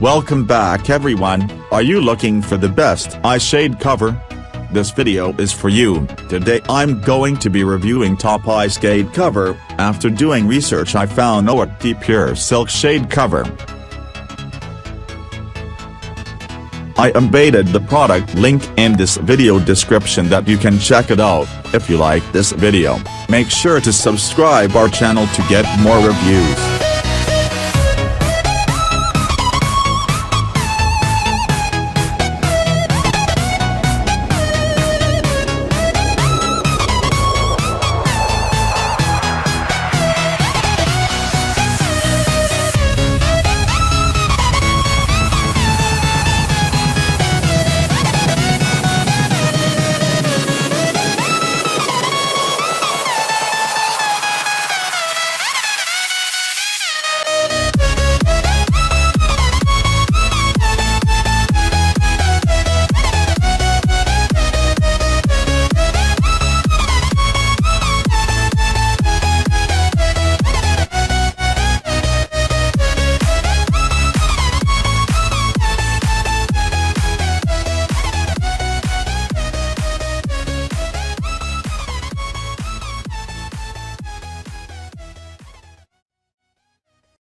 Welcome back everyone, are you looking for the best eye shade cover? This video is for you, today I'm going to be reviewing top eye shade cover, after doing research I found ORT Pure Silk Shade Cover. I embedded the product link in this video description that you can check it out, if you like this video, make sure to subscribe our channel to get more reviews.